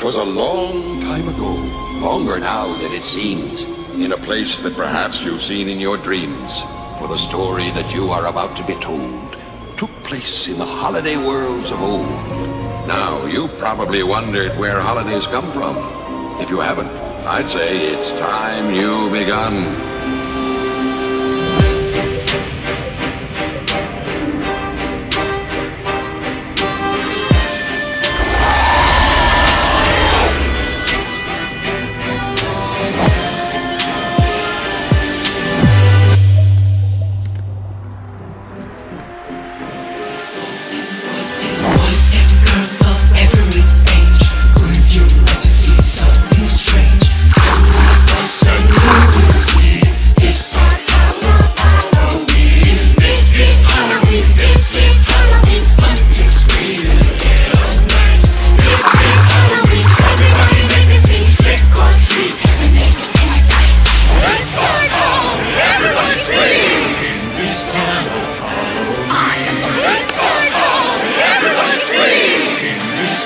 'Twas a long time ago, longer now than it seems, in a place that perhaps you've seen in your dreams. For the story that you are about to be told took place in the holiday worlds of old. Now, you probably wondered where holidays come from. If you haven't, I'd say it's time you begun.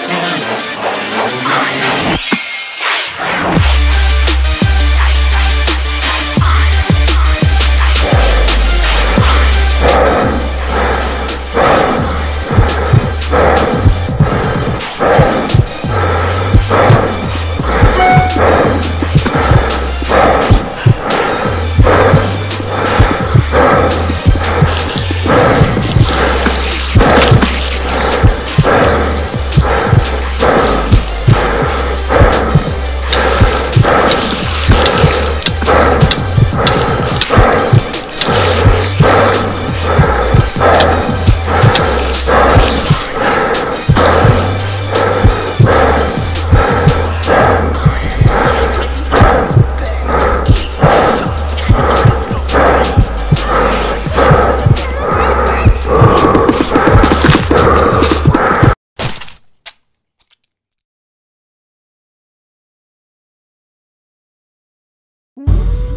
Yes. Thank